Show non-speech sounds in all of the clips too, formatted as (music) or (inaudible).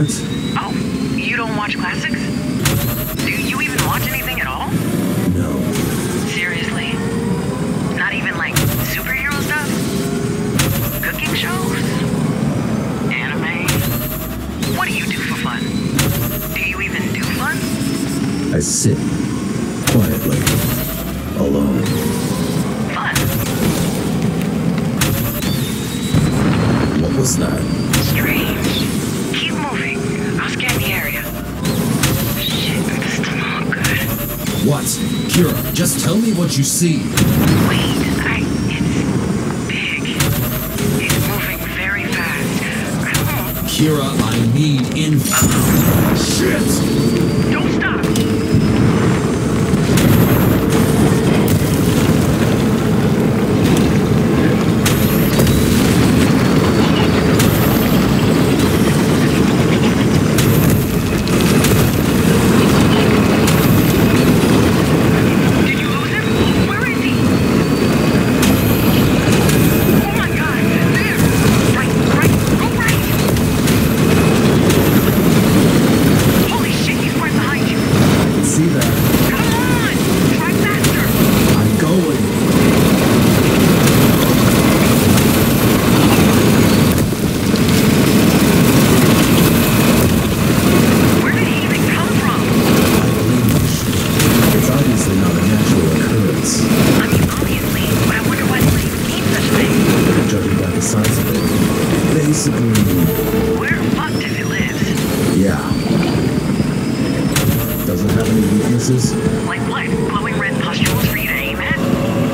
What? Oh, you don't watch classics? Do you even watch anything at all? No. Seriously? Not even like superhero stuff? Cooking shows? Anime? What do you do for fun? Do you even do fun? I sit quietly, alone. Fun. What was that? Strange. What? Kira, just tell me what you see. Wait, I. It's big. It's moving very fast. Kira, I need info. Uh-huh. Shit! Don't stop! Did you lose him? Where is he? Oh my god! There! Right, right, go right! Holy shit, he's right behind you! See that? Come on! Try faster! I'm going. Where did he even come from? I believe It's obviously not a natural occurrence, I mean, obviously, but I wonder why they need such things. judging by the size of it. Basically, We're fucked if it lives. yeah. Does it have any weaknesses? Like what? Glowing red pustules for you to aim at?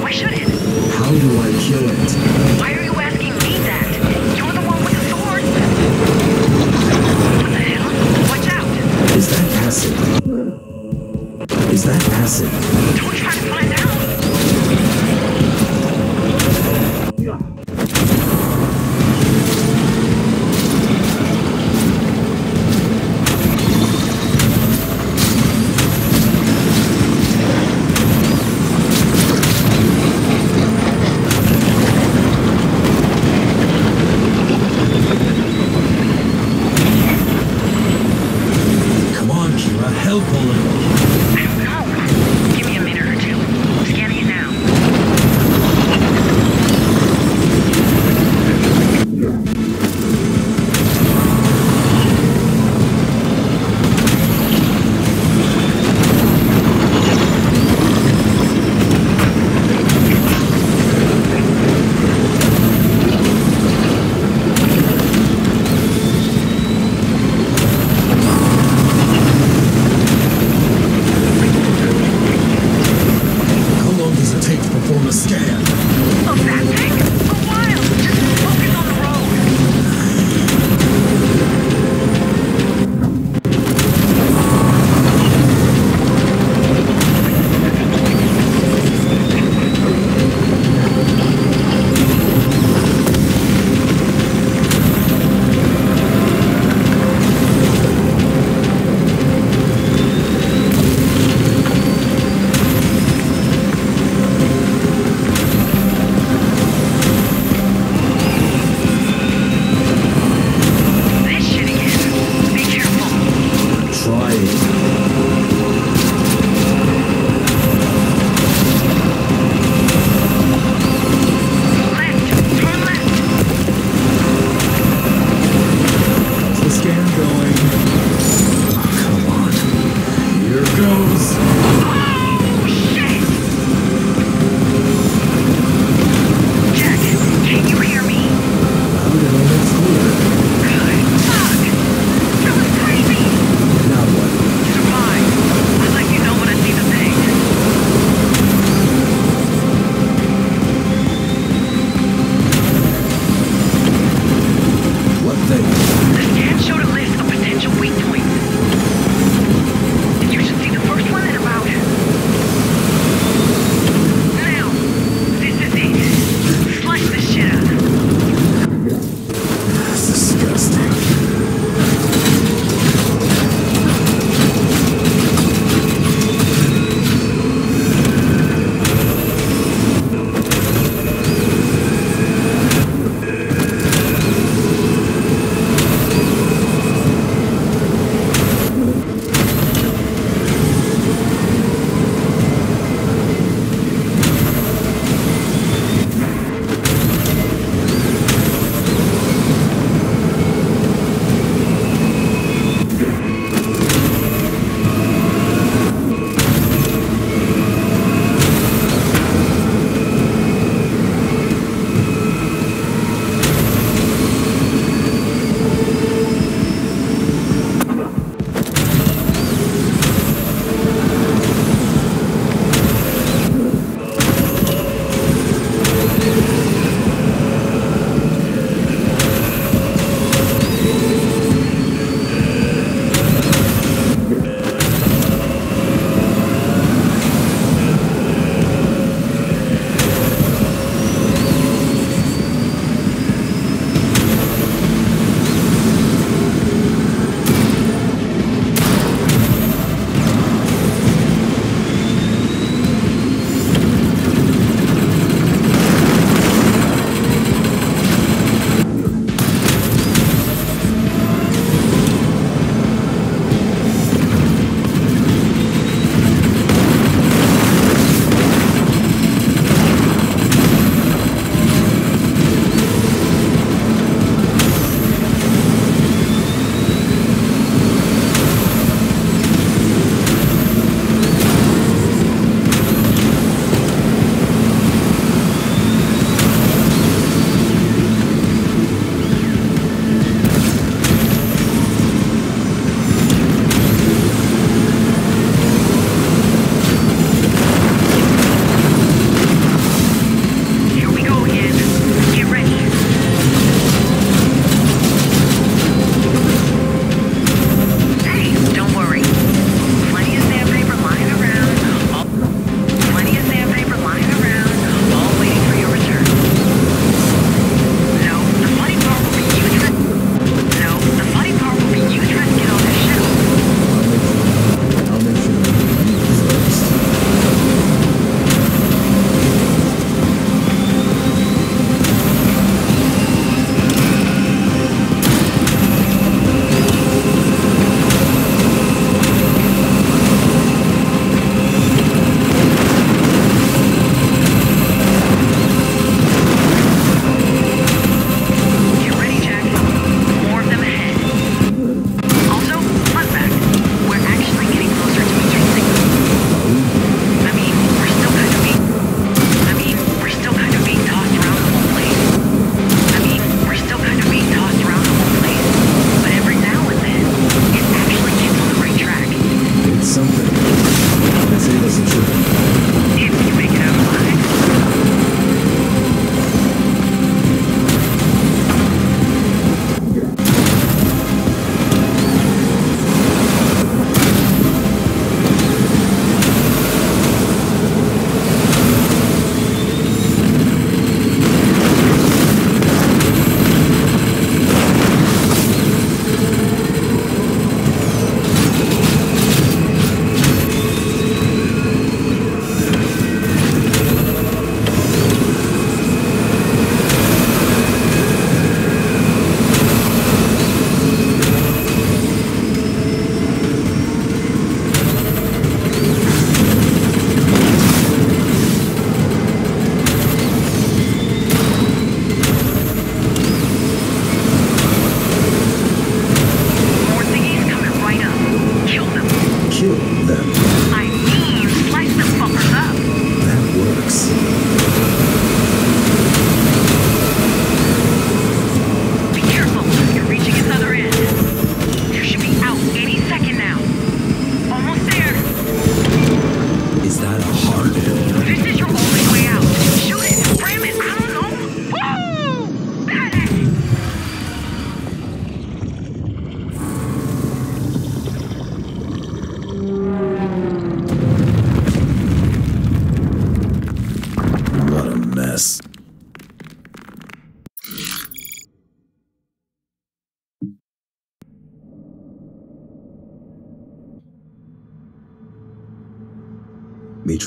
Why should it? How do I kill it? Why are you asking me that? You're the one with the sword. What the hell? Watch out! Is that acid? Is that acid? Don't try to find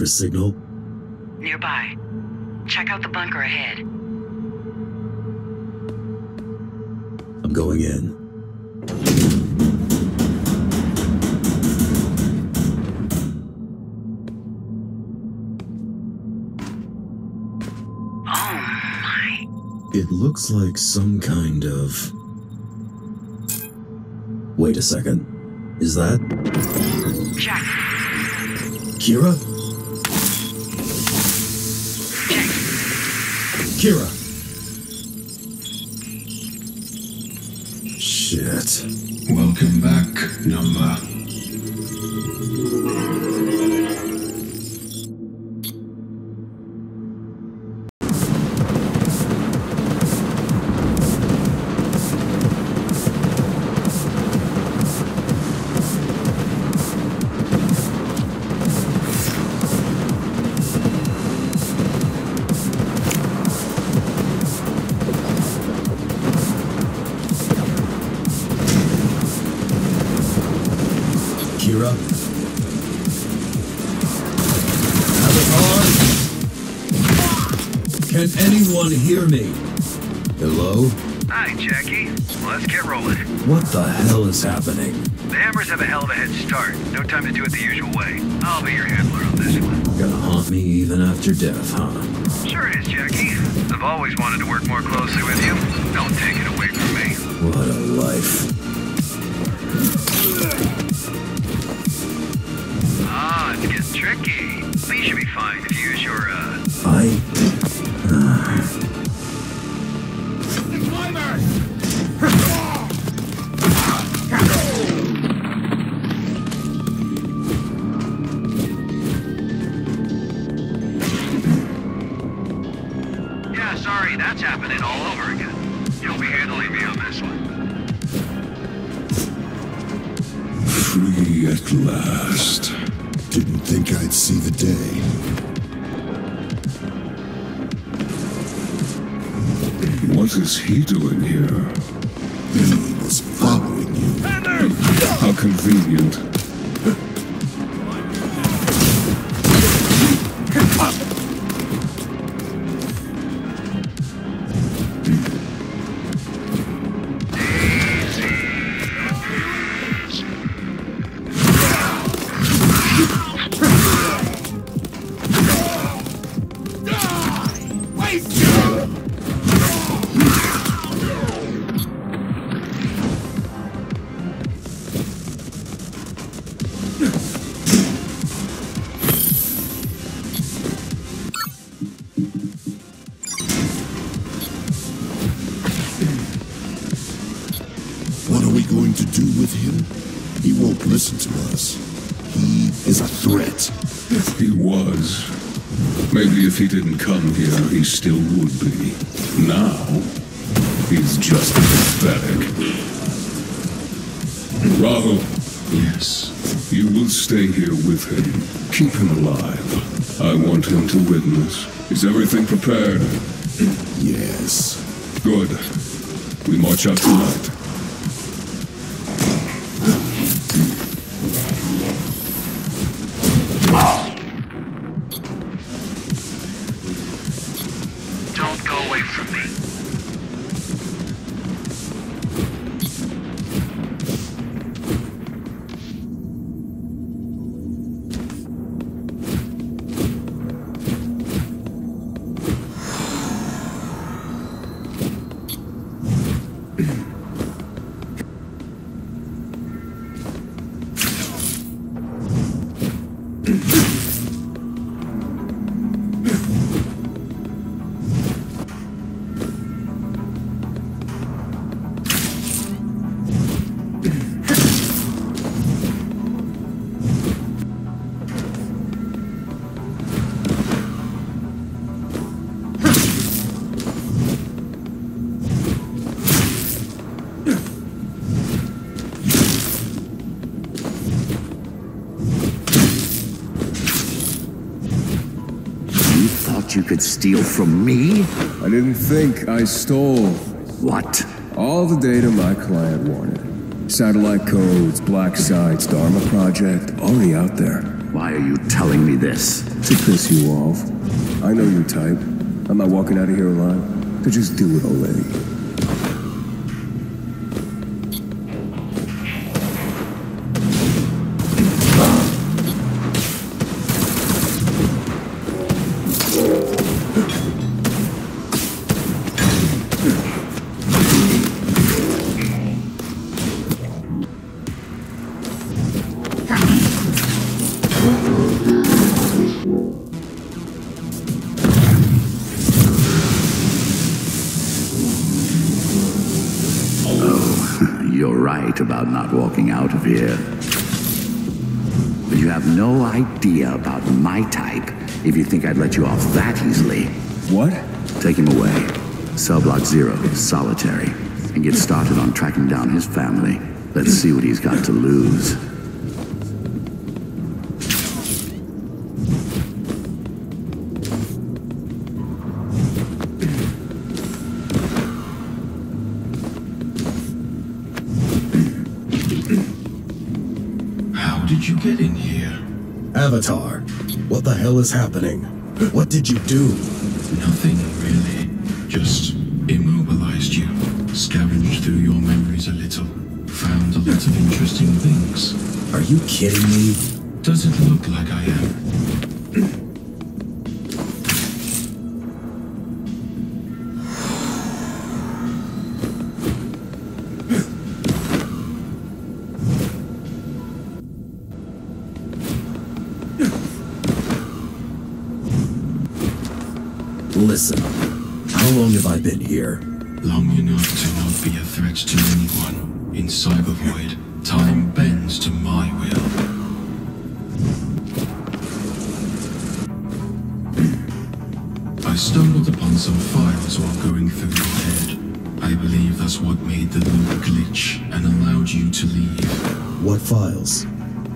Signal? Nearby. Check out the bunker ahead. I'm going in. Oh my. It looks like some kind of. Wait a second. Is that Jack, Kira? Kira! Shit. Welcome back, Number. Anyone hear me? Hello? Hi, Jackie. Let's get rolling. What the hell is happening? The Hammers have a hell of a head start. No time to do it the usual way. I'll be your handler on this one. Gonna haunt me even after death, huh? Sure it is, Jackie. I've always wanted to work more closely with you. Don't take it away from me. What a life. Ah, it's getting tricky. But you should be fine if you use your, uh... I. at last. Didn't think I'd see the day. What is he doing here? He was following you. How convenient. What if he didn't come here, he still would be. Now, he's just pathetic. Rahul. Yes. You will stay here with him. Keep him alive. I want him to witness. Is everything prepared? Yes. Good. We march out tonight. You could steal from me? I didn't think I stole What? all the data my client wanted. Satellite codes, black sites, Dharma Project, already out there. Why are you telling me this? To piss you off. I know your type. I'm not walking out of here alive. So just do it already. Type if you think I'd let you off that easily. What? Take him away. Cell block zero, solitary. And get started on tracking down his family. Let's see what he's got to lose. Hell is happening? What did you do? Nothing really. Just immobilized you. Scavenged through your memories a little. Found a lot of interesting things. Are you kidding me? Does it look like I am? Listen, how long have I been here? Long enough to not be a threat to anyone. In Cybervoid, time bends to my will. I stumbled upon some files while going through your head. I believe that's what made the loop glitch and allowed you to leave. What files?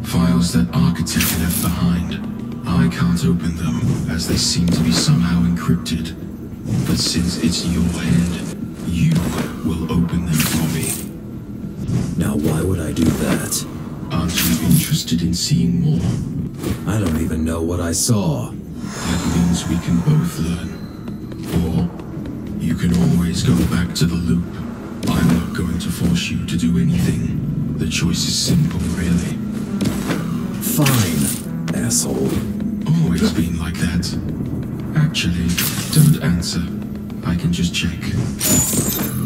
Files that Architect left behind. I can't open them, as they seem to be somehow encrypted. But since it's your hand, you will open them for me. Now why would I do that? Aren't you interested in seeing more? I don't even know what I saw. That means we can both learn. Or you can always go back to the loop. I'm not going to force you to do anything. The choice is simple, really. Fine, asshole. Always been like that. Actually, don't answer. I can just check.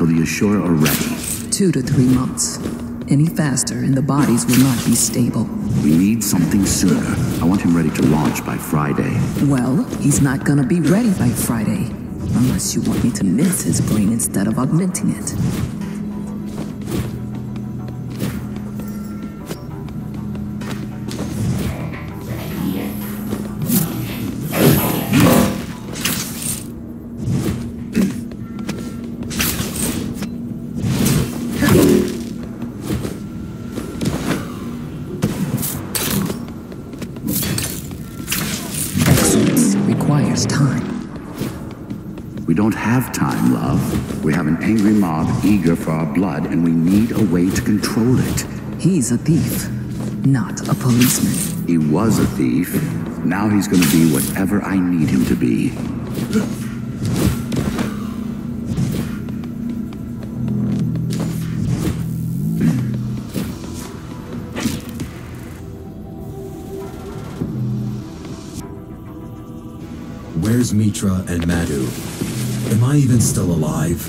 Until the Ashura are ready? Two to three months. Any faster, and the bodies will not be stable. We need something sooner. I want him ready to launch by Friday. Well, he's not gonna be ready by Friday. Unless you want me to mince his brain instead of augmenting it. We don't have time, love. We have an angry mob eager for our blood, and we need a way to control it. He's a thief, not a policeman. He was a thief. Now he's gonna be whatever I need him to be. Where's Mitra and Madhu? Am I even still alive?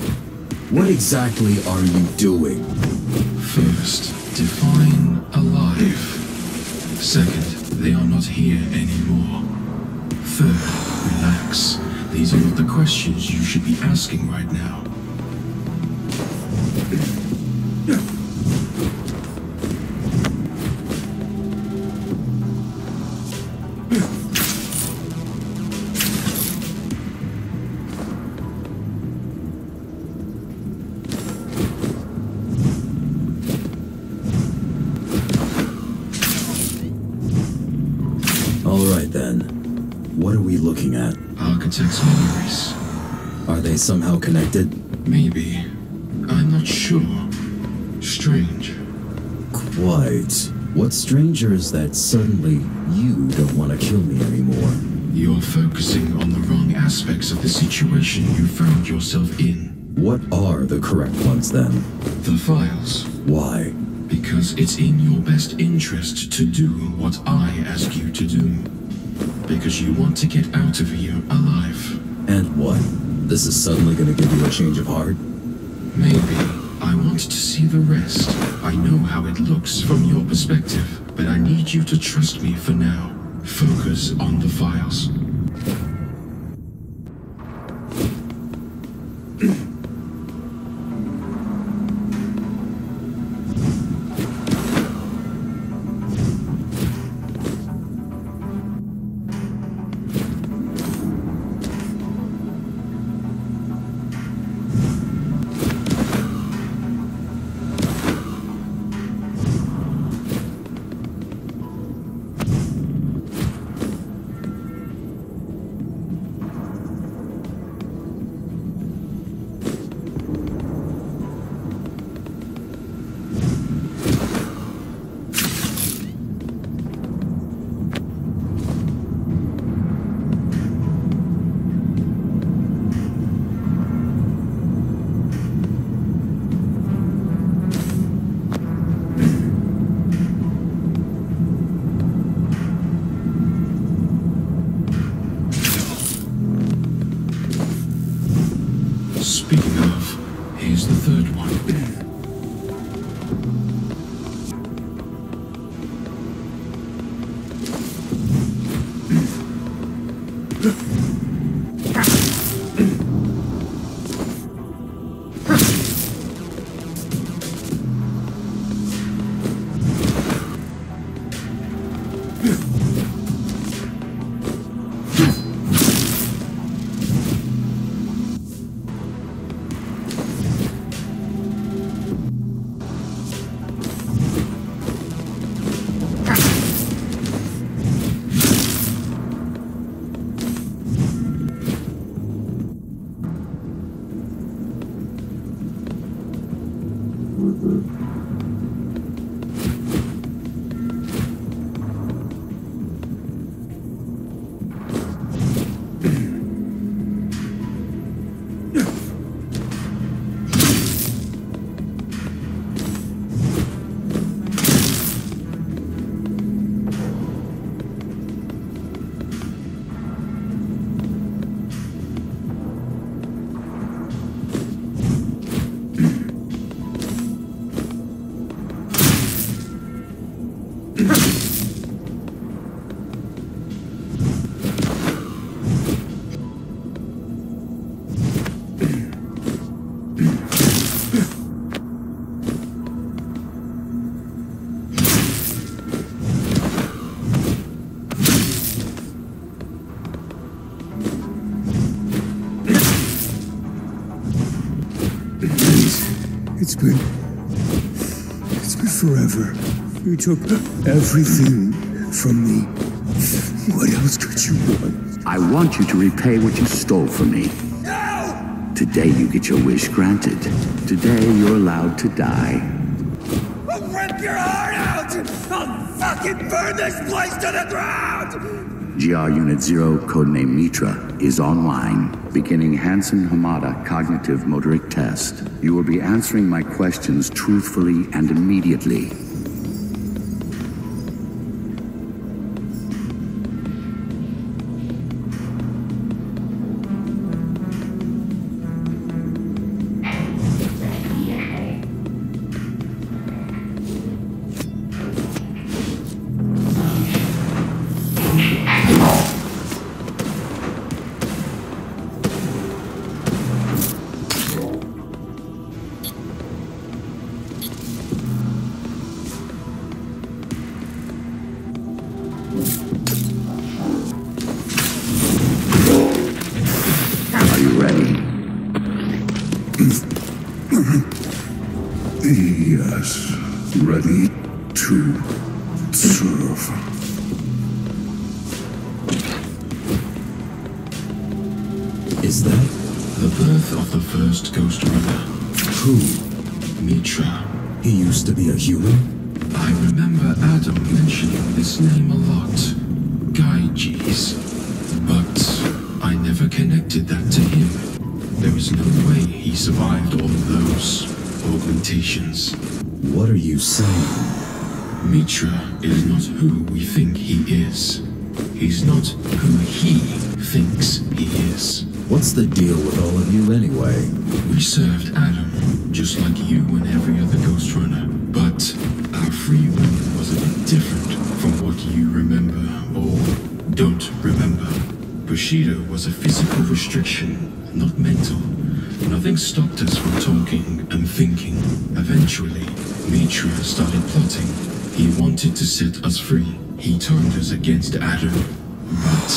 What exactly are you doing? First, define alive. Second, they are not here anymore. Third, relax. These are not the questions you should be asking right now. They somehow connected? Maybe. I'm not sure. Strange. Quite. What's stranger is that suddenly you don't want to kill me anymore. You're focusing on the wrong aspects of the situation you found yourself in. What are the correct ones then? The files. Why? Because it's in your best interest to do what I ask you to do. Because you want to get out of here alive. And what? This is suddenly going to give you a change of heart? Maybe. I want to see the rest. I know how it looks from your perspective, but I need you to trust me for now. Focus on the files. Forever. You took everything from me. What else could you want? I want you to repay what you stole from me. No! Today you get your wish granted. Today you're allowed to die. I'll rip your heart out! I'll fucking burn this place to the ground! GR Unit Zero, codename Mitra, is online. Beginning Hansen Hamada cognitive motoric test. You will be answering my questions truthfully and immediately. Stopped us from talking and thinking. Eventually, Mitra started plotting. He wanted to set us free. He turned us against Adam. But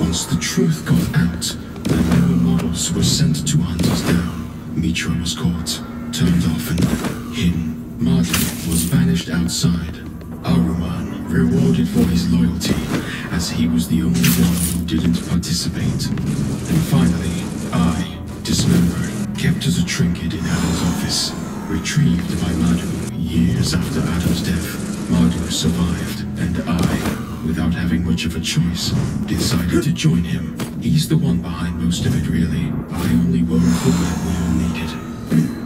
once the truth got out, the newer models were sent to hunt us down. Mitra was caught, turned off and hidden. Martin was banished outside. Aruman rewarded for his loyalty, as he was the only one who didn't participate. And finally, I, dismembered, kept as a trinket in Adam's office, retrieved by Madhu years after Adam's death. Madhu survived, and I, without having much of a choice, decided to join him. He's the one behind most of it, really. I only wove the web we all needed. The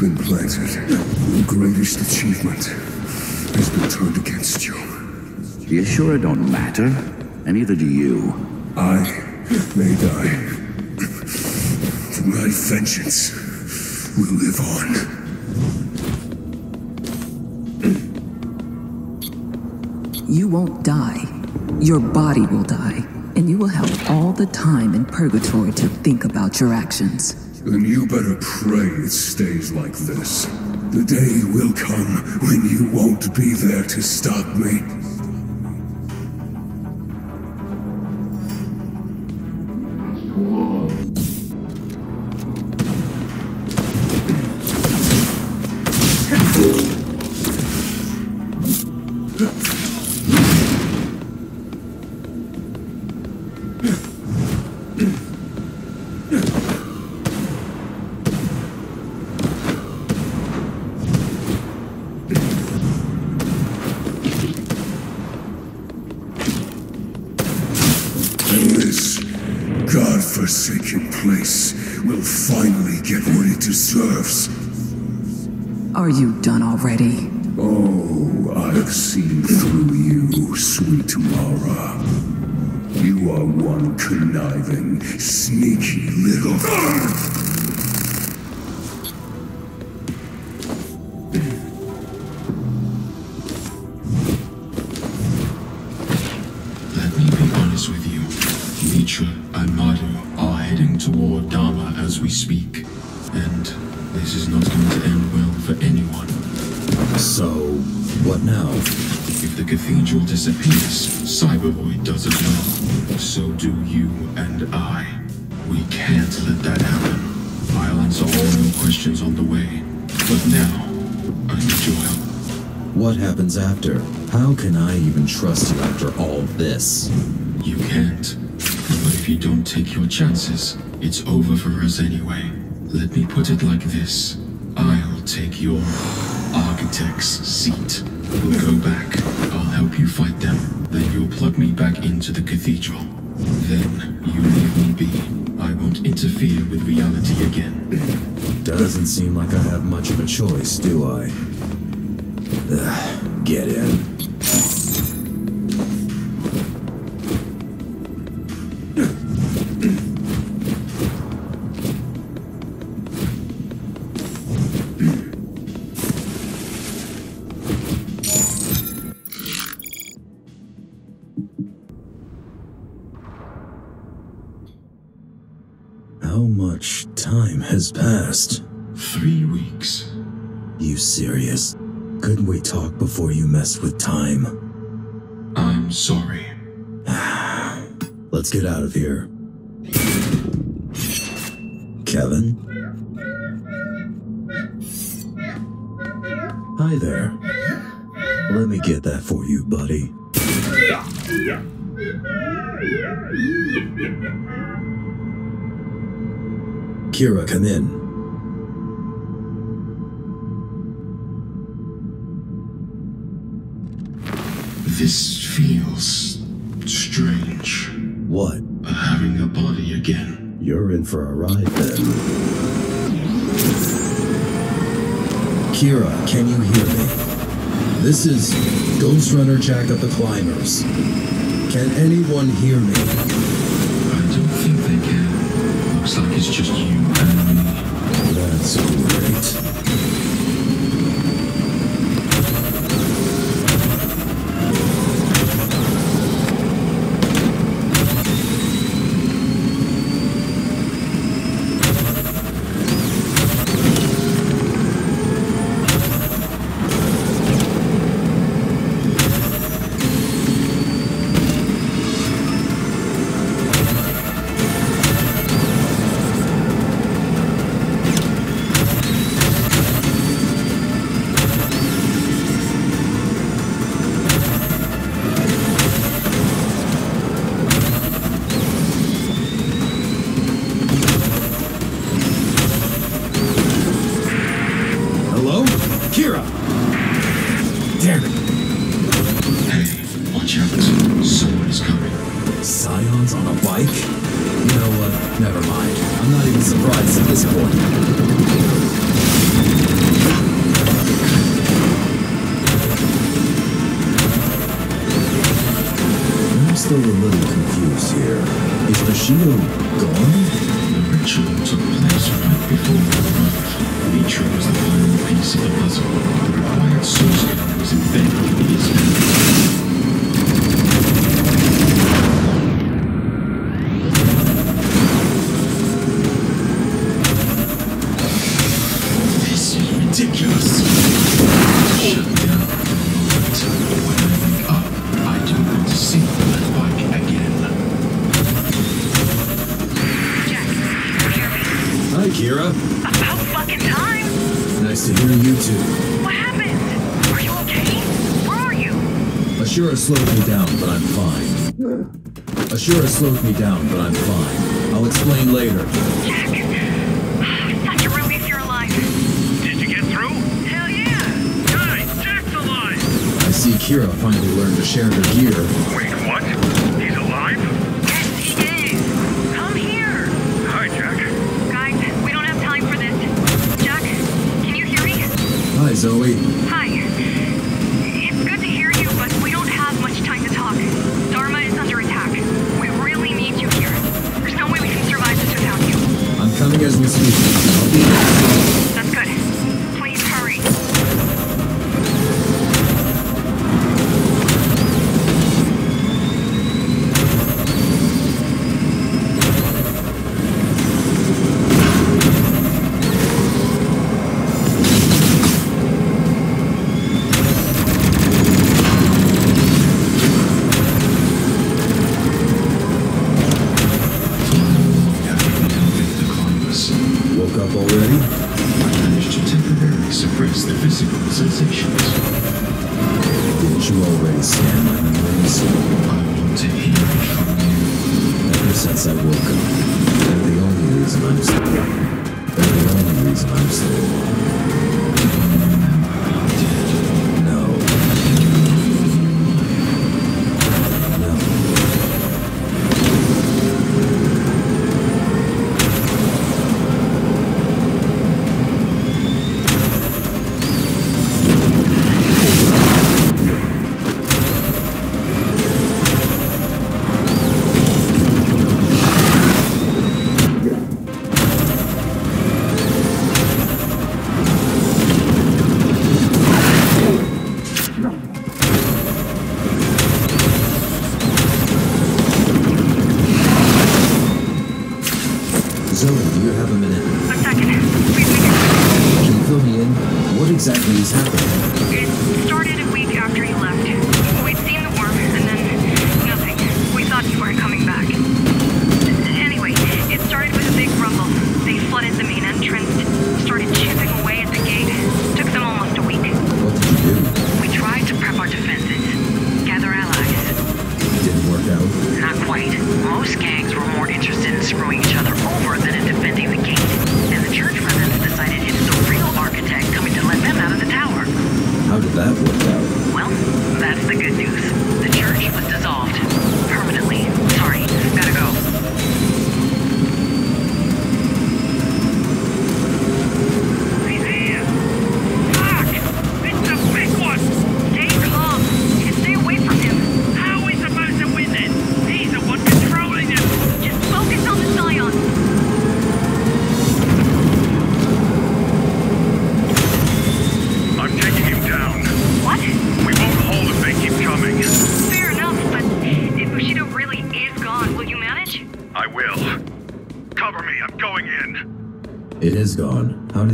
been planted. Your greatest achievement has been turned against you. You sure it don't matter? And neither do you. I may die. But my vengeance will live on. You won't die. Your body will die, and you will have all the time in purgatory to think about your actions. Then you better pray it stays like this. The day will come when you won't be there to stop me. Place will finally get what it deserves. Are you done already? Oh, I've seen through you, sweet Mara. You are one conniving, sneaky little. Disappears, Cybervoid does as well. So do you and I. We can't let that happen. I'll answer all your questions on the way. But now, I need your help. What happens after? How can I even trust you after all this? You can't. But if you don't take your chances, it's over for us anyway. Let me put it like this. I'll take your architect's seat. We'll go back. I'll help you fight them. Then you'll plug me back into the cathedral. Then you leave me be. I won't interfere with reality again. Doesn't seem like I have much of a choice, do I? Ugh, get in. You serious? Couldn't we talk before you mess with time? I'm sorry. (sighs) Let's get out of here. Kevin? Hi there. Let me get that for you, buddy. Kira, come in. This feels strange. What? Uh, having a body again. You're in for a ride then. Kira, can you hear me? This is Ghostrunner Jack of the Climbers. Can anyone hear me? I don't think they can. Looks like it's just you and me. That's great. Bike? You know what? Never mind. I'm not even surprised at this point. I'm still a little confused here. Is Bushido gone? The ritual took place right before we arrived. Mitra was the final piece of the puzzle. The required source code was embedded in his hand. Sure slowed me down, but I'm fine. I'll explain later. Jack! Such a relief you're alive. Did you get through? Hell yeah! Guys, Jack's alive! I see Kira finally learned to share her gear. Wait, what? He's alive? Yes, he is. Come here. Hi, Jack. Guys, we don't have time for this. Jack, can you hear me? Hi, Zoe.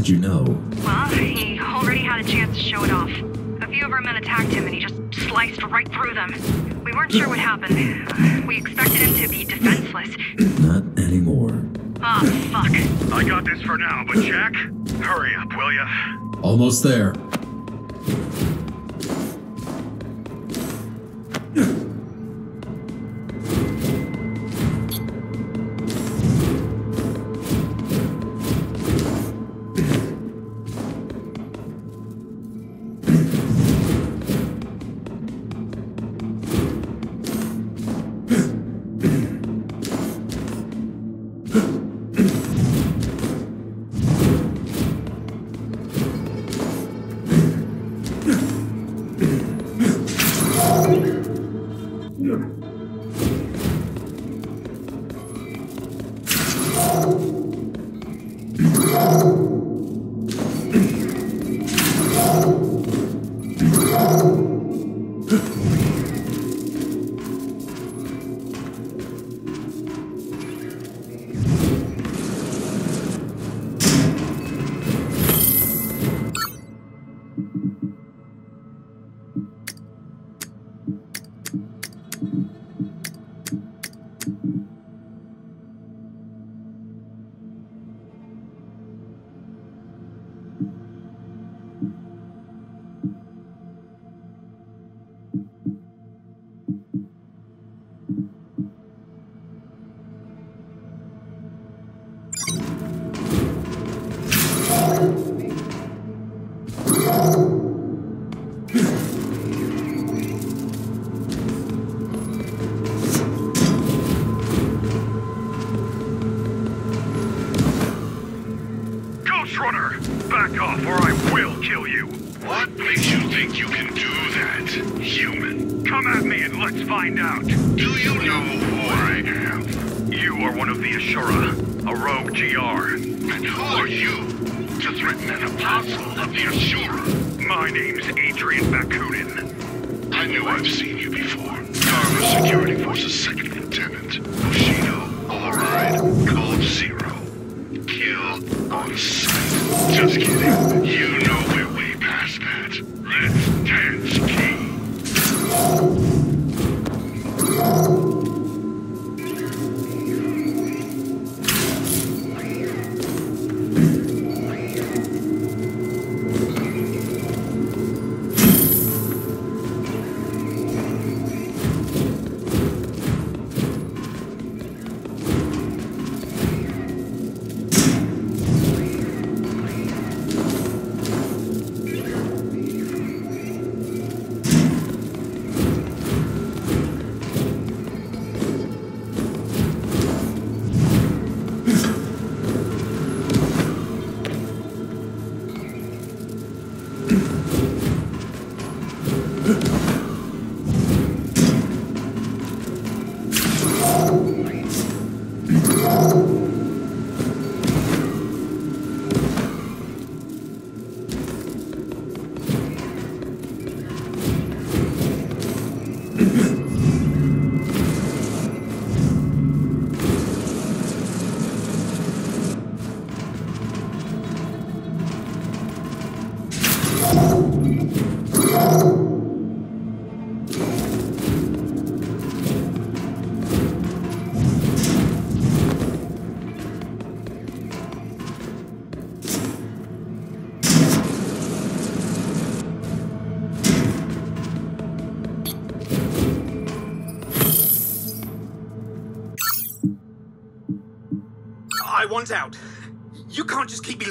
you know? Well, he already had a chance to show it off. A few of our men attacked him and he just sliced right through them. We weren't sure what happened. We expected him to be defenseless. Not anymore. Ah, oh, fuck. I got this for now, but Jack, hurry up, will ya? Almost there. Huh. (laughs)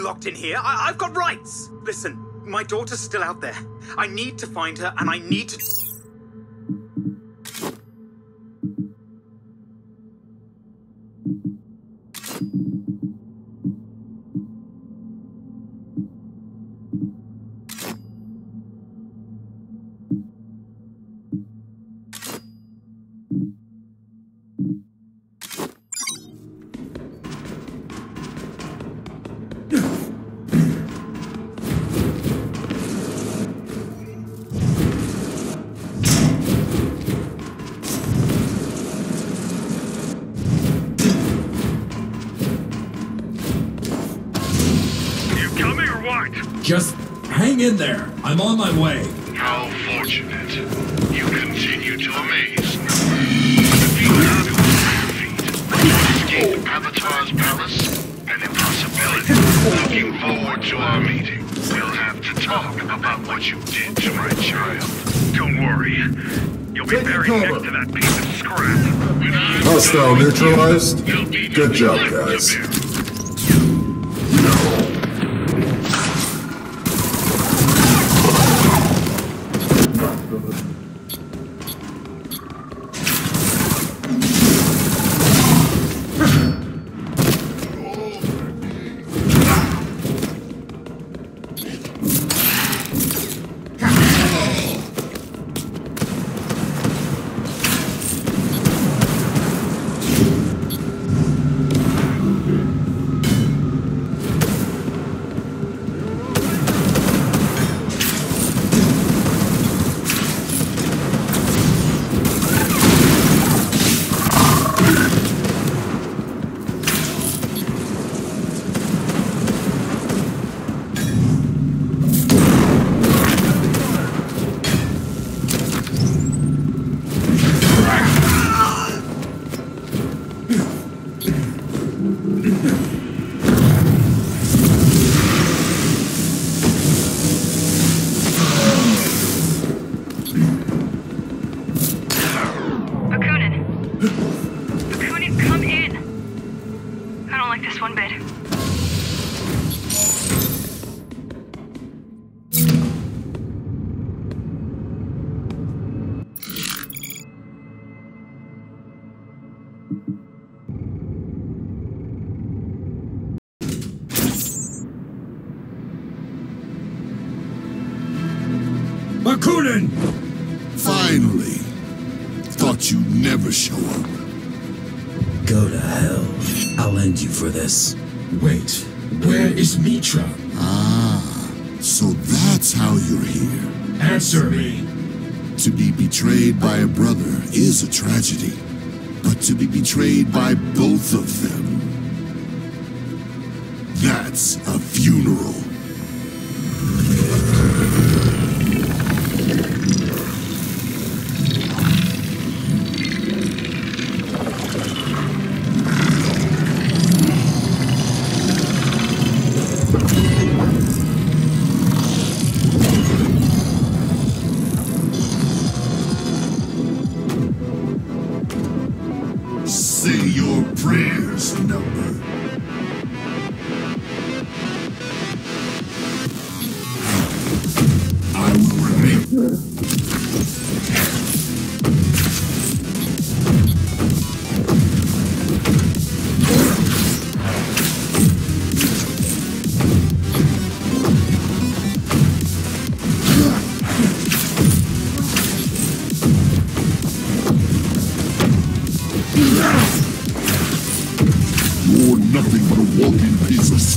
locked in here. I- I've got rights. Listen, my daughter's still out there. I need to find her, and I need to. Just hang in there. I'm on my way. How fortunate. You continue to amaze. Defeat Nadu Escape Avatar's palace? An impossibility. Looking forward to our meeting. We'll have to talk about what you did to my child. Don't worry. You'll be buried next to that piece of scrap. Hostile neutralized? Good job, guys. this. Wait, where is Mitra? Ah, so that's how you're here. Answer me. To be betrayed by a brother is a tragedy, but to be betrayed by both of them, that's a funeral.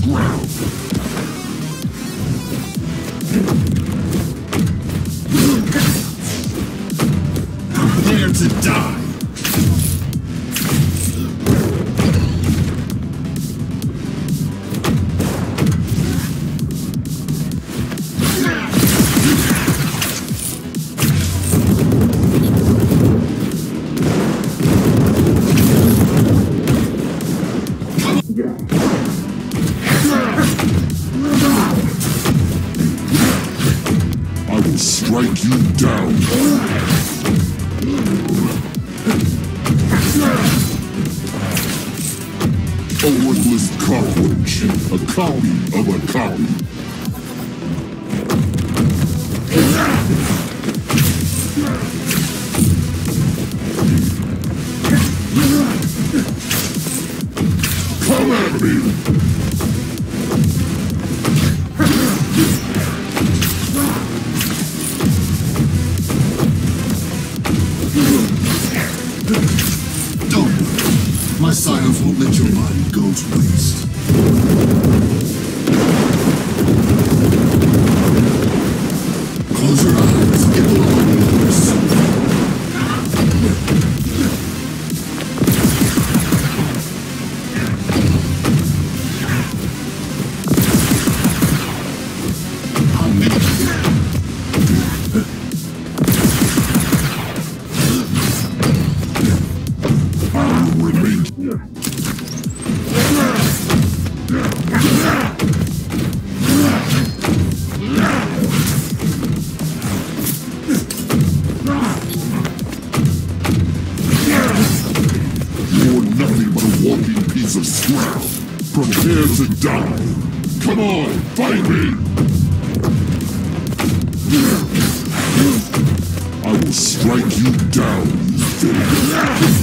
ground. die. Come on, fight me! I will strike you down, you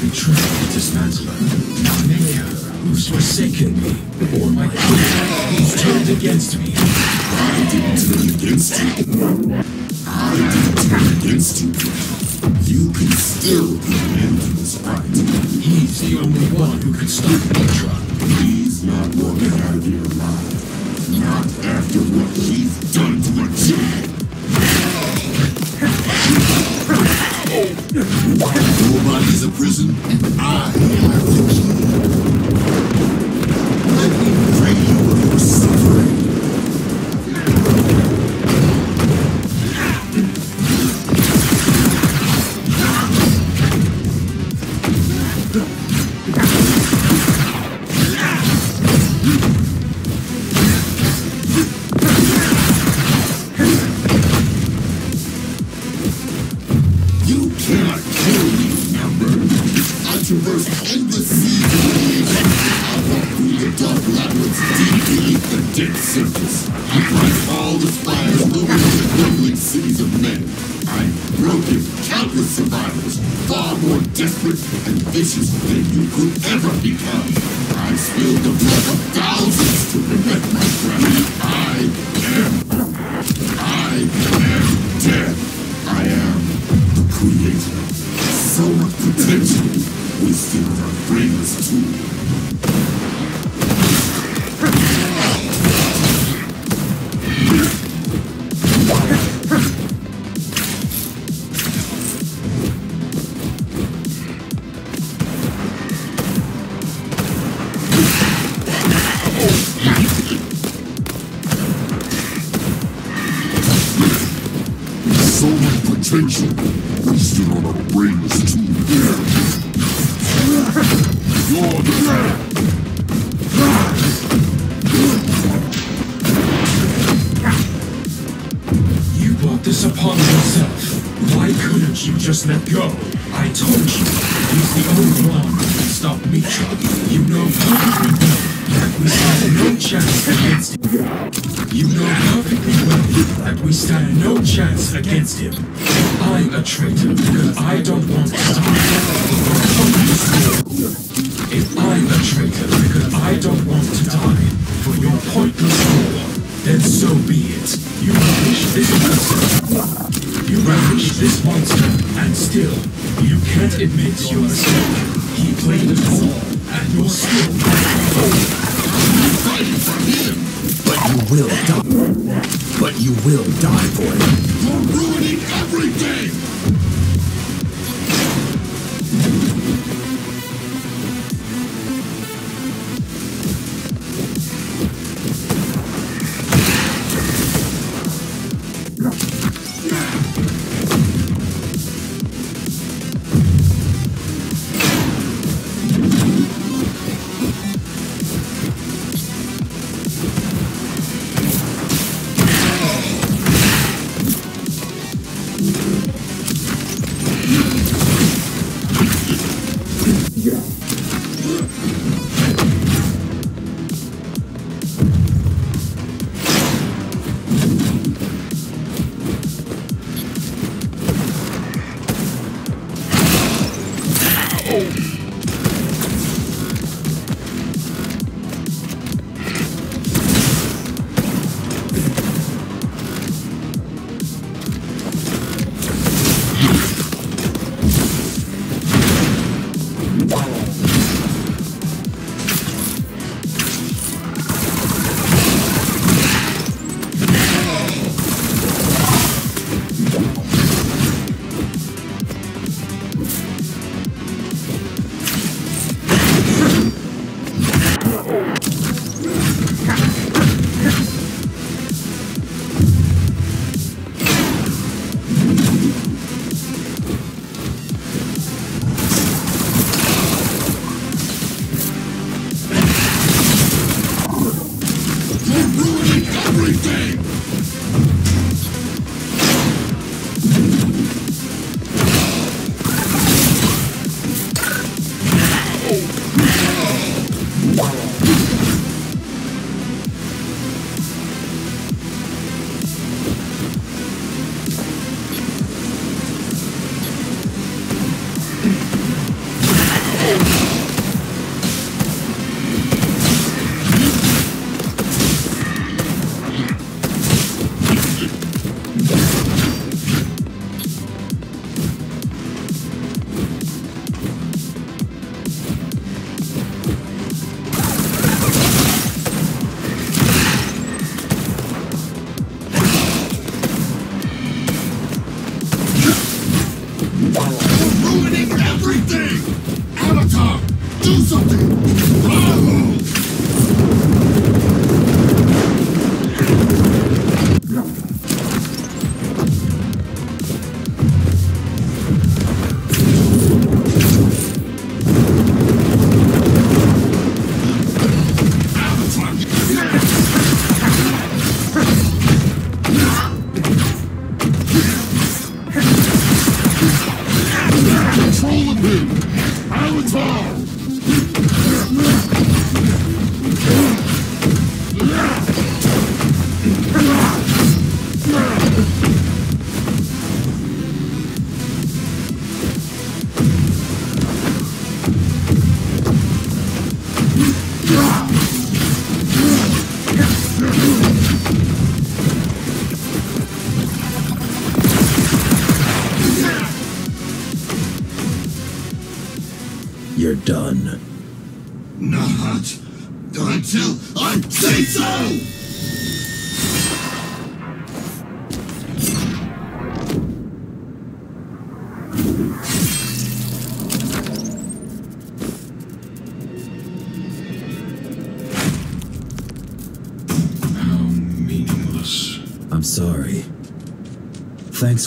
having tried to dismantle her. Now Mecha, who's forsaken me, or my people, He's turned against me. I didn't turn against you. I didn't turn against you. You can still be this fight. He's the only one who can stop Ultra. He's not walking out of your mind. Not after what he's done to a team. Jedi. Your body's a prison, and I am the key. Let me free you of your suffering. Potential wasted on a brainless tool. You're the You brought this upon yourself. Why couldn't you just let go? I told you, he's the only one who can stop Mitra. You know perfectly well that we have no chance against him. You know perfectly that we stand no chance against him. I'm a traitor because I don't want to die. If I'm a traitor because I don't want to die for your pointless war, then so be it. You ravish this monster. You ravish this monster, and still, you can't admit your mistake. He played it all, and you're still fighting for him. But you will die. But you will die for it. You're ruining everything!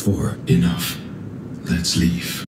For... Enough. Let's leave.